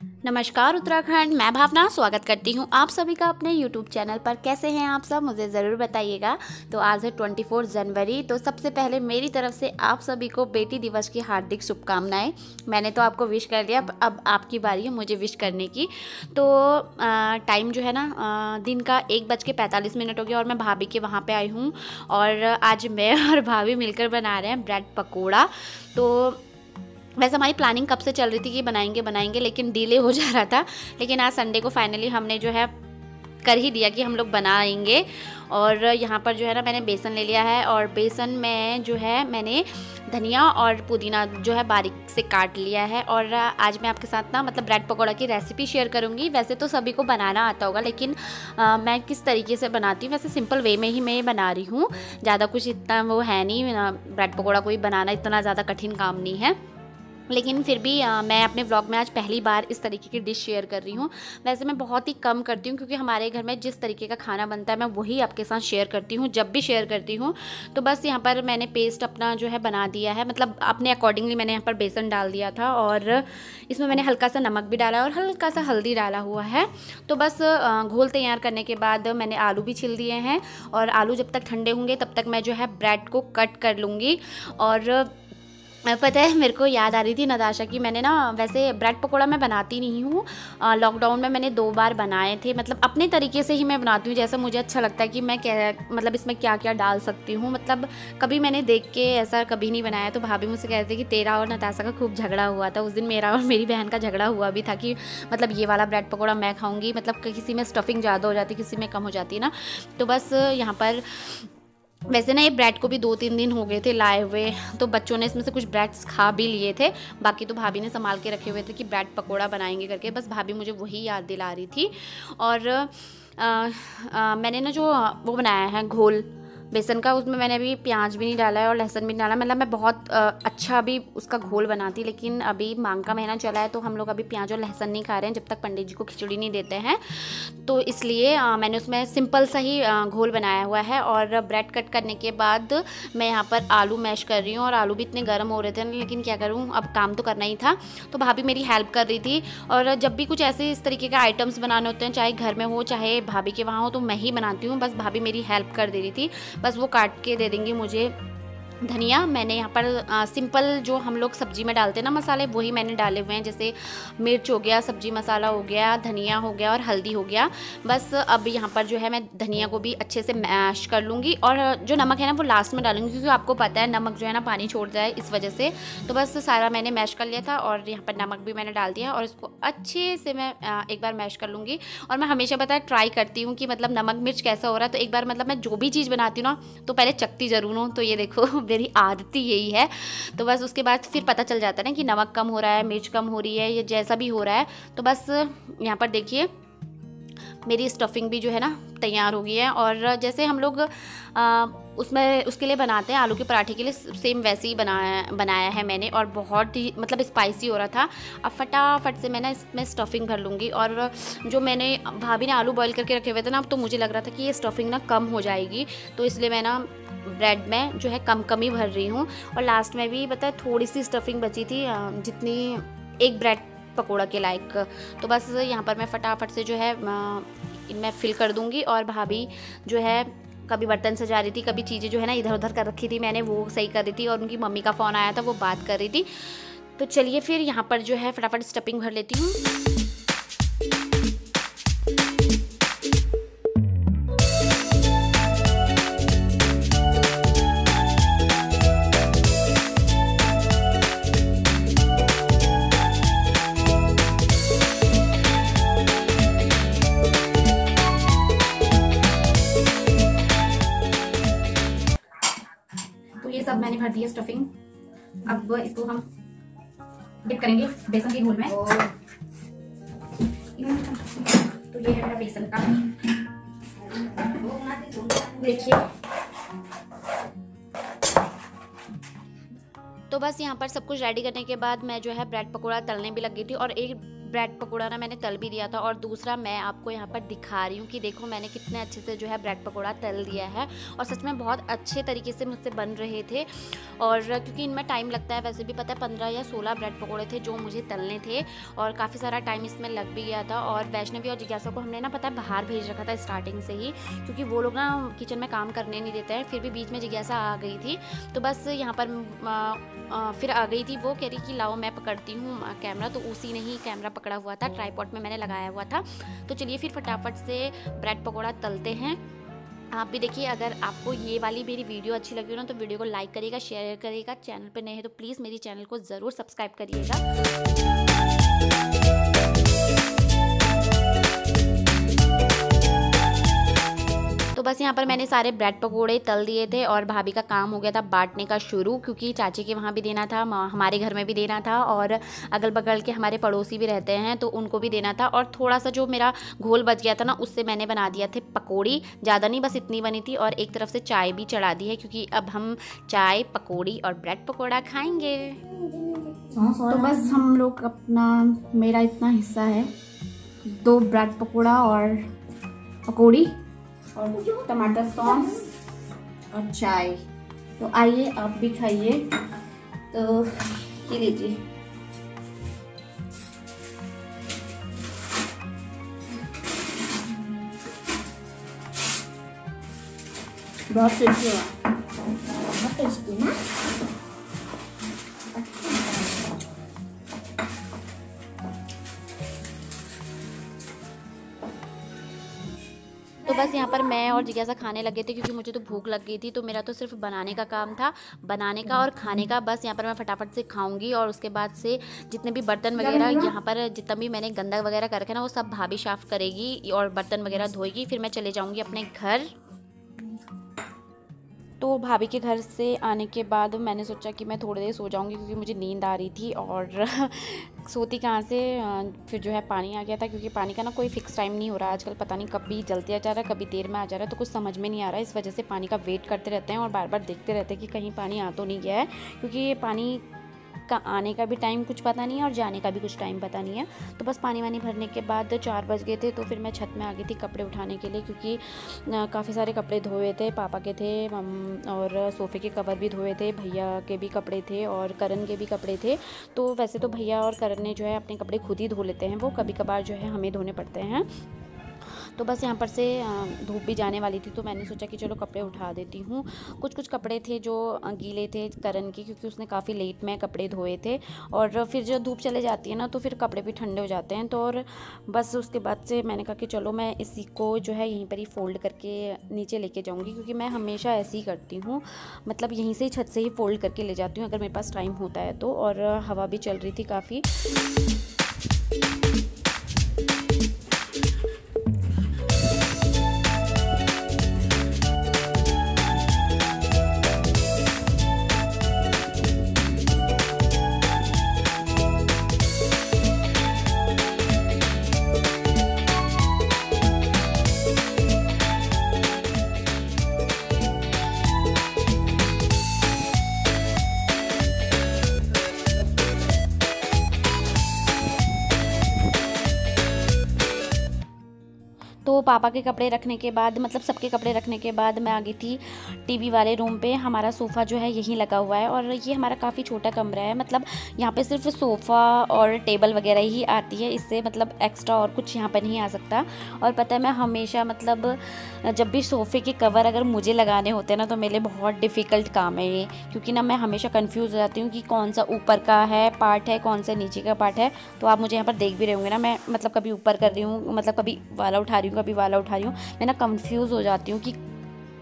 नमस्कार उत्तराखंड, मैं भावना स्वागत करती हूँ आप सभी का अपने यूट्यूब चैनल पर। कैसे हैं आप सब? मुझे ज़रूर बताइएगा। तो आज है 24 जनवरी तो सबसे पहले मेरी तरफ़ से आप सभी को बेटी दिवस की हार्दिक शुभकामनाएँ। मैंने तो आपको विश कर लिया अब आपकी बारी है मुझे विश करने की। तो टाइम जो है ना दिन का एक बज के पैंतालीस मिनट हो गया और मैं भाभी के वहाँ पर आई हूँ। और आज मैं और भाभी मिलकर बना रहे हैं ब्रेड पकौड़ा। तो वैसे हमारी प्लानिंग कब से चल रही थी कि बनाएँगे बनाएँगे लेकिन डिले हो जा रहा था। लेकिन आज संडे को फाइनली हमने जो है कर ही दिया कि हम लोग बनाएँगे। और यहाँ पर जो है ना मैंने बेसन ले लिया है और बेसन में जो है मैंने धनिया और पुदीना जो है बारीक से काट लिया है। और आज मैं आपके साथ ना मतलब ब्रेड पकौड़ा की रेसिपी शेयर करूँगी। वैसे तो सभी को बनाना आता होगा लेकिन आ, मैं किस तरीके से बनाती हूँ वैसे सिंपल वे में ही मैं बना रही हूँ। ज़्यादा कुछ इतना वो है नहीं ब्रेड पकौड़ा कोई बनाना इतना ज़्यादा कठिन काम नहीं है। लेकिन फिर भी आ, मैं अपने ब्लॉग में आज पहली बार इस तरीके की डिश शेयर कर रही हूँ। वैसे मैं बहुत ही कम करती हूँ क्योंकि हमारे घर में जिस तरीके का खाना बनता है मैं वही आपके साथ शेयर करती हूँ जब भी शेयर करती हूँ। तो बस यहाँ पर मैंने पेस्ट अपना जो है बना दिया है। मतलब अपने अकॉर्डिंगली मैंने यहाँ पर बेसन डाल दिया था और इसमें मैंने हल्का सा नमक भी डाला और हल्का सा हल्दी डाला हुआ है। तो बस घोल तैयार करने के बाद मैंने आलू भी छिल दिए हैं और आलू जब तक ठंडे होंगे तब तक मैं जो है ब्रेड को कट कर लूँगी और पता है, मेरे को याद आ रही थी नताशा की, मैंने ना वैसे ब्रेड पकौड़ा मैं बनाती नहीं हूँ। लॉकडाउन में मैंने दो बार बनाए थे मतलब अपने तरीके से ही मैं बनाती हूँ, जैसा मुझे अच्छा लगता है कि मैं क्या मतलब इसमें क्या क्या डाल सकती हूँ। मतलब कभी मैंने देख के ऐसा कभी नहीं बनाया तो भाभी मुझसे कहते कि तेरा और नताशा का खूब झगड़ा हुआ था, उस दिन मेरा और मेरी बहन का झगड़ा हुआ भी था कि मतलब ये वाला ब्रेड पकौड़ा मैं खाऊँगी मतलब किसी में स्टफिंग ज़्यादा हो जाती, किसी में कम हो जाती है ना। तो बस यहाँ पर वैसे ना ये ब्रेड को भी दो तीन दिन हो गए थे लाए हुए तो बच्चों ने इसमें से कुछ ब्रेड्स खा भी लिए थे। बाकी तो भाभी ने संभाल के रखे हुए थे कि ब्रेड पकोड़ा बनाएँगे करके। बस भाभी मुझे वही याद दिला रही थी। और आ, आ, मैंने ना जो वो बनाया है घोल बेसन का उसमें मैंने अभी प्याज भी नहीं डाला है और लहसुन भी नहीं डाला। मतलब मैं बहुत अच्छा अभी उसका घोल बनाती लेकिन अभी मांग का महीना चला है तो हम लोग अभी प्याज और लहसुन नहीं खा रहे हैं, जब तक पंडित जी को खिचड़ी नहीं देते हैं। तो इसलिए मैंने उसमें सिंपल सा ही घोल बनाया हुआ है और ब्रेड कट करने के बाद मैं यहाँ पर आलू मैश कर रही हूँ और आलू भी इतने गर्म हो रहे थे लेकिन क्या करूँ, अब काम तो करना ही था। तो भाभी मेरी हेल्प कर रही थी और जब भी कुछ ऐसे इस तरीके के आइटम्स बनाने होते हैं, चाहे घर में हो, चाहे भाभी के वहाँ हो तो मैं ही बनाती हूँ, बस भाभी मेरी हेल्प कर दे रही थी। बस वो काट के दे देंगे मुझे। धनिया मैंने यहाँ पर आ, सिंपल जो हम लोग सब्ज़ी में डालते हैं ना मसाले वही मैंने डाले हुए हैं। जैसे मिर्च हो गया सब्ज़ी मसाला हो गया धनिया हो गया और हल्दी हो गया। बस अब यहाँ पर जो है मैं धनिया को भी अच्छे से मैश कर लूँगी और जो नमक है ना वो लास्ट में डालूँगी क्योंकि आपको पता है नमक जो है ना पानी छोड़ जाए इस वजह से। तो बस सारा मैंने मैश कर लिया था और यहाँ पर नमक भी मैंने डाल दिया और इसको अच्छे से मैं एक बार मैश कर लूँगी। और मैं हमेशा पता है ट्राई करती हूँ कि मतलब नमक मिर्च कैसा हो रहा है। तो एक बार मतलब मैं जो भी चीज़ बनाती हूँ ना तो पहले चकती ज़रूर हूँ। तो ये देखो मेरी आदत ही यही है। तो बस उसके बाद फिर पता चल जाता है ना कि नमक कम हो रहा है, मिर्च कम हो रही है, या जैसा भी हो रहा है। तो बस यहाँ पर देखिए, मेरी स्टफिंग भी जो है ना तैयार हो गई है और जैसे हम लोग उसमें उसके लिए बनाते हैं, आलू के पराठे के लिए सेम वैसे ही बनाया बनाया है मैंने और बहुत ही मतलब स्पाइसी हो रहा था। अब फटाफट से मैं ना इसमें स्टफिंग भर लूँगी और जो मैंने, भाभी ने आलू बॉईल करके रखे हुए थे ना, अब तो मुझे लग रहा था कि ये स्टफिंग ना कम हो जाएगी। तो इसलिए मैं ना ब्रेड में जो है कम कम ही भर रही हूँ और लास्ट में भी पता है थोड़ी सी स्टफिंग बची थी जितनी एक ब्रेड पकौड़ा के लायक। तो बस यहाँ पर मैं फटाफट से जो है इनमें फिल कर दूँगी और भाभी जो है कभी बर्तन सजा रही थी, कभी चीज़ें जो है ना इधर उधर कर रखी थी मैंने, वो सही कर रही थी और उनकी मम्मी का फ़ोन आया था, वो बात कर रही थी। तो चलिए फिर यहाँ पर जो है फटाफट स्टपिंग भर लेती हूँ। भर दी है स्टफिंग अब इसको हम डिप करेंगे बेसन के घोल में। तो ये है मेरा बेसन का। देखिए। तो बस यहाँ पर सब कुछ रेडी करने के बाद मैं जो है ब्रेड पकौड़ा तलने भी लग गई थी और एक ब्रेड पकौड़ा ना मैंने तल भी दिया था और दूसरा मैं आपको यहाँ पर दिखा रही हूँ कि देखो मैंने कितने अच्छे से जो है ब्रेड पकौड़ा तल दिया है और सच में बहुत अच्छे तरीके से मुझसे बन रहे थे और क्योंकि इनमें टाइम लगता है, वैसे भी पता है पंद्रह या सोलह ब्रेड पकौड़े थे जो मुझे तलने थे और काफ़ी सारा टाइम इसमें लग भी गया था और वैष्णवी और जिज्ञासा को हमने ना पता है बाहर भेज रखा था स्टार्टिंग से ही क्योंकि वो लोग ना किचन में काम करने नहीं देते हैं, फिर भी बीच में जिज्ञासा आ गई थी। तो बस यहाँ पर फिर आ गई थी, वो कह रही कि लाओ मैं पकड़ती हूँ कैमरा तो उसी ने ही कैमरा पकड़ा हुआ था ट्राईपॉट में मैंने लगाया हुआ था। तो चलिए फिर फटाफट से ब्रेड पकौड़ा तलते हैं। आप भी देखिए, अगर आपको ये वाली मेरी वीडियो अच्छी लगी हो ना तो वीडियो को लाइक करिएगा शेयर करिएगा। चैनल पर नए हैं तो प्लीज़ मेरी चैनल को ज़रूर सब्सक्राइब करिएगा। बस यहाँ पर मैंने सारे ब्रेड पकोड़े तल दिए थे और भाभी का काम हो गया था बांटने का शुरू क्योंकि चाची के वहाँ भी देना था हमारे घर में भी देना था और अगल बगल के हमारे पड़ोसी भी रहते हैं तो उनको भी देना था। और थोड़ा सा जो मेरा घोल बच गया था ना उससे मैंने बना दिया थे पकौड़ी। ज़्यादा नहीं बस इतनी बनी थी और एक तरफ़ से चाय भी चढ़ा दी है क्योंकि अब हम चाय पकौड़ी और ब्रेड पकौड़ा खाएँगे। तो बस हम लोग अपना मेरा इतना हिस्सा है। दो ब्रेड पकौड़ा और पकौड़ी। और टमाटर सॉस और चाय। तो आइए, आप भी खाइए। तो ये लीजिए। बहुत टेस्टी हुआ बहुत टेस्टी ना? बस यहाँ पर मैं और जिज्ञासा खाने लगे थे क्योंकि मुझे तो भूख लग गई थी तो मेरा तो सिर्फ़ बनाने का काम था। बनाने का और खाने का बस यहाँ पर मैं फटाफट से खाऊँगी और उसके बाद से जितने भी बर्तन वगैरह यहाँ पर जितना भी मैंने गंदा वगैरह करके ना वो सब भाभी साफ़ करेगी और बर्तन वगैरह धोएगी फिर मैं चले जाऊँगी अपने घर। तो भाभी के घर से आने के बाद मैंने सोचा कि मैं थोड़ी देर सो जाऊँगी क्योंकि मुझे नींद आ रही थी और सोती कहाँ से फिर जो है पानी आ गया था क्योंकि पानी का ना कोई फिक्स टाइम नहीं हो रहा। आजकल पता नहीं कभी जल्दी आ जा रहा है, कभी देर में आ जा रहा है तो कुछ समझ में नहीं आ रहा। है इस वजह से पानी का वेट करते रहते हैं और बार बार देखते रहते हैं कि कहीं पानी आ तो नहीं गया है, क्योंकि ये पानी का आने का भी टाइम कुछ पता नहीं है और जाने का भी कुछ टाइम पता नहीं है। तो बस पानी वानी भरने के बाद चार बज गए थे तो फिर मैं छत में आ गई थी कपड़े उठाने के लिए, क्योंकि काफ़ी सारे कपड़े धोए थे, पापा के थे और सोफ़े के कवर भी धोए थे, भैया के भी कपड़े थे और करण के भी कपड़े थे। तो वैसे तो भैया और करण ने जो है अपने कपड़े खुद ही धो लेते हैं, वो कभी कभार जो है हमें धोने पड़ते हैं। तो बस यहाँ पर से धूप भी जाने वाली थी तो मैंने सोचा कि चलो कपड़े उठा देती हूँ। कुछ कुछ कपड़े थे जो गीले थे करण के, क्योंकि उसने काफ़ी लेट में कपड़े धोए थे। और फिर जब धूप चले जाती है ना तो फिर कपड़े भी ठंडे हो जाते हैं तो और बस उसके बाद से मैंने कहा कि चलो मैं इसी को जो है यहीं पर ही फोल्ड करके नीचे लेके जाऊँगी, क्योंकि मैं हमेशा ऐसे ही करती हूँ। मतलब यहीं से ही छत से ही फोल्ड करके ले जाती हूँ, अगर मेरे पास टाइम होता है तो और हवा भी चल रही थी काफ़ी। तो पापा के कपड़े रखने के बाद मतलब सबके कपड़े रखने के बाद मैं आ गई थी टीवी वाले रूम पे। हमारा सोफ़ा जो है यहीं लगा हुआ है और ये हमारा काफ़ी छोटा कमरा है। मतलब यहाँ पे सिर्फ़ सोफ़ा और टेबल वगैरह ही आती है। इससे मतलब एक्स्ट्रा और कुछ यहाँ पर नहीं आ सकता। और पता है, मैं हमेशा मतलब जब भी सोफ़े के कवर अगर मुझे लगाने होते हैं ना तो मेरे लिए बहुत डिफ़िकल्ट काम है ये। क्योंकि ना मैं हमेशा कन्फ्यूज़ हो जाती हूँ कि कौन सा ऊपर का है पार्ट है, कौन सा नीचे का पार्ट है। तो आप मुझे यहाँ पर देख भी रहे होंगे ना, मैं मतलब कभी ऊपर कर रही हूँ मतलब कभी वाला उठा रही हूँ, कभी वाला उठा रही हूँ। मैं ना कंफ्यूज हो जाती हूँ कि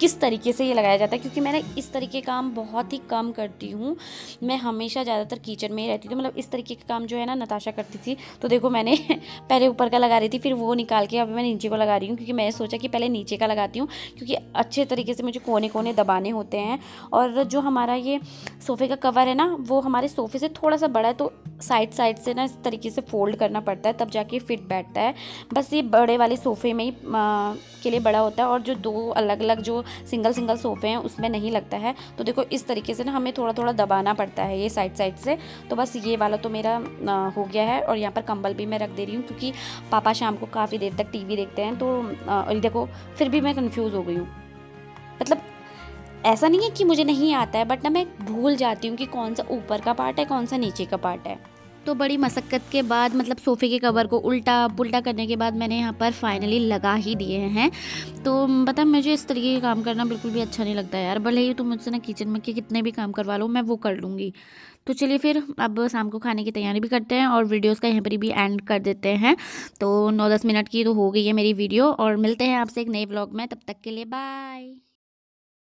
किस तरीके से ये लगाया जाता है? क्योंकि मैं इस तरीके काम बहुत ही कम करती हूँ। मैं हमेशा ज़्यादातर किचन में ही रहती थी। मतलब इस तरीके का काम जो है ना, नताशा करती थी। तो देखो, मैंने पहले ऊपर का लगा रही थी, फिर वो निकाल के अभी मैं नीचे को लगा रही हूँ। क्योंकि मैंने सोचा कि पहले नीचे का लगाती हूँ, क्योंकि अच्छे तरीके से मुझे कोने कोने दबाने होते हैं। और जो हमारा ये सोफ़े का कवर है ना, वो हमारे सोफ़े से थोड़ा सा बड़ा है तो साइड साइड से ना इस तरीके से फोल्ड करना पड़ता है, तब जाके फिट बैठता है। बस ये बड़े वाले सोफ़े में ही के लिए बड़ा होता है। और जो दो अलग अलग जो सिंगल सिंगल सोफ़े हैं, उसमें नहीं लगता है। तो देखो, इस तरीके से ना हमें थोड़ा थोड़ा दबाना पड़ता है ये साइड साइड से। तो बस ये वाला तो मेरा हो गया है और यहाँ पर कंबल भी मैं रख दे रही हूँ क्योंकि पापा शाम को काफ़ी देर तक टीवी देखते हैं। तो देखो, फिर भी मैं कन्फ्यूज़ हो गई हूँ। मतलब ऐसा नहीं है कि मुझे नहीं आता है बट ना मैं भूल जाती हूँ कि कौन सा ऊपर का पार्ट है, कौन सा नीचे का पार्ट है। तो बड़ी मशक्क़त के बाद मतलब सोफ़े के कवर को उल्टा, पुल्टा करने के बाद मैंने यहाँ पर फाइनली लगा ही दिए हैं। तो पता, मुझे इस तरीके का काम करना बिल्कुल भी अच्छा नहीं लगता यार। भले ही तुम मुझसे ना किचन में के कितने भी काम करवा लो, मैं वो कर लूँगी। तो चलिए फिर अब शाम को खाने की तैयारी भी करते हैं और वीडियोस का यहाँ पर भी एंड कर देते हैं। तो नौ दस मिनट की तो हो गई है मेरी वीडियो और मिलते हैं आपसे एक नए ब्लॉग में। तब तक के लिए बाय